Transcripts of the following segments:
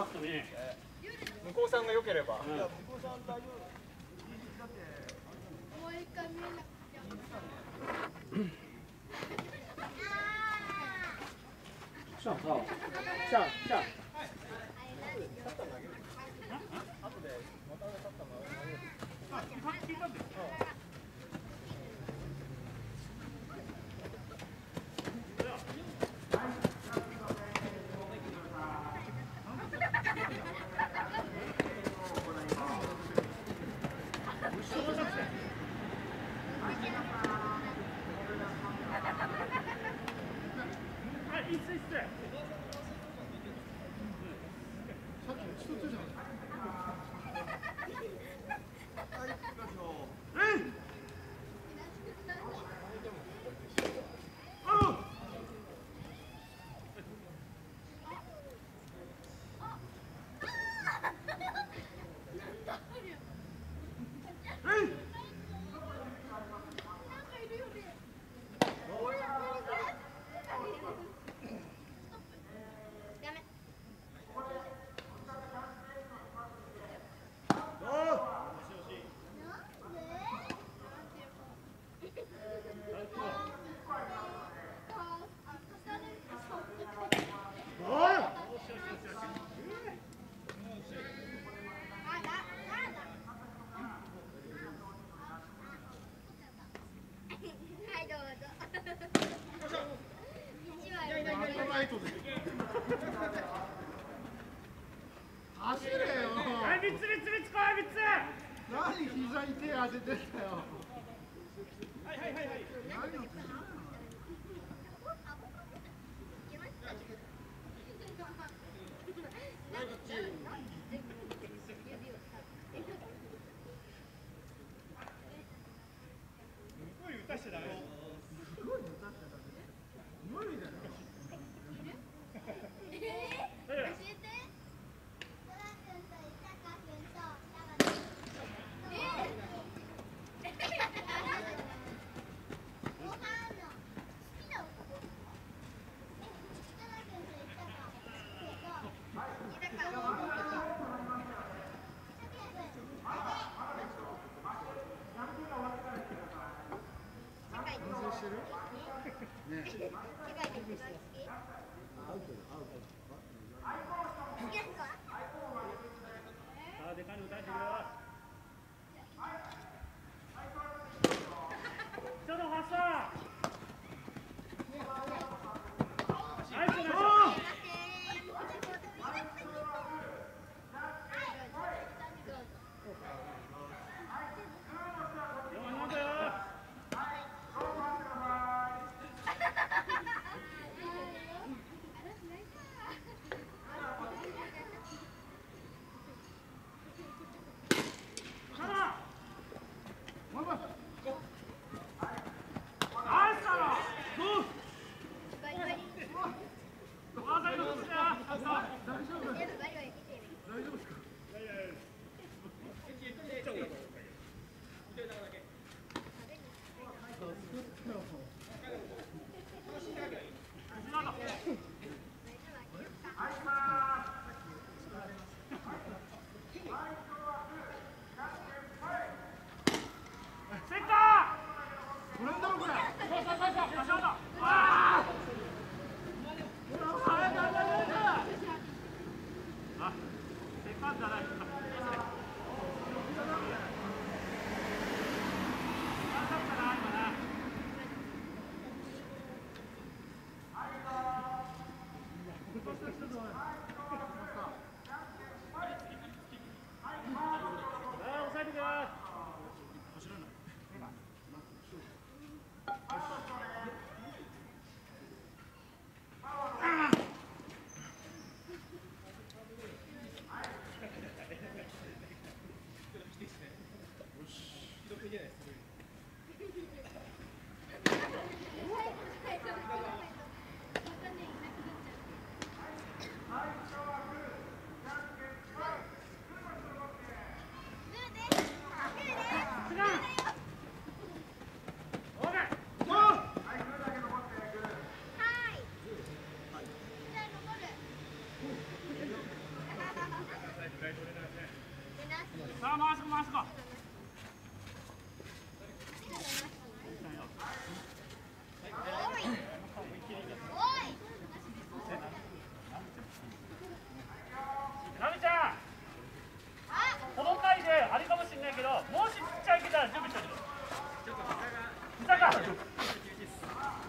勝ったね。向こうさんが良ければ。もう一回見えなくて。上号，はい、行きましょう。トで。走れよはい三つ三つ三つ来い三つ何膝に手当ててんだよはいはいはいはい何をする声打たしちゃダメすごいねだって無理だよ教えて。反省してるね。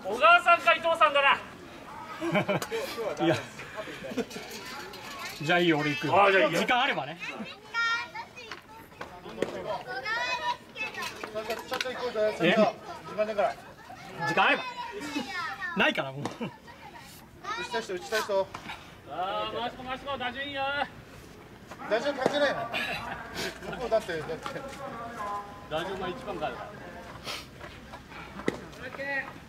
小川さんか伊藤さんだな。いや。じゃあいいよ俺行く時間あればね。え？時間あれば。ないからもう。打ちたい人打ちたい人ああ回し込回し込打順いいよ。打順ないの？向こうだってだって。打順が一番から。だオッケー